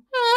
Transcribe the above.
Oh.